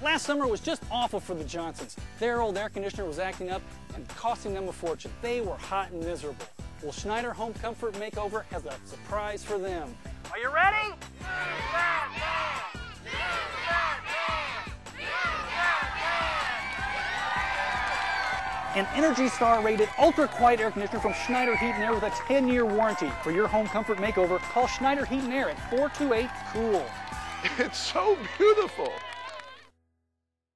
Last summer was just awful for the Johnsons. Their old air conditioner was acting up and costing them a fortune. They were hot and miserable. Well, Schneider Home Comfort Makeover has a surprise for them. Are you ready? An Energy Star rated ultra quiet air conditioner from Schneider Heat and Air with a 10 year warranty. For your home comfort makeover, call Schneider Heat and Air at 428 Cool. It's so beautiful.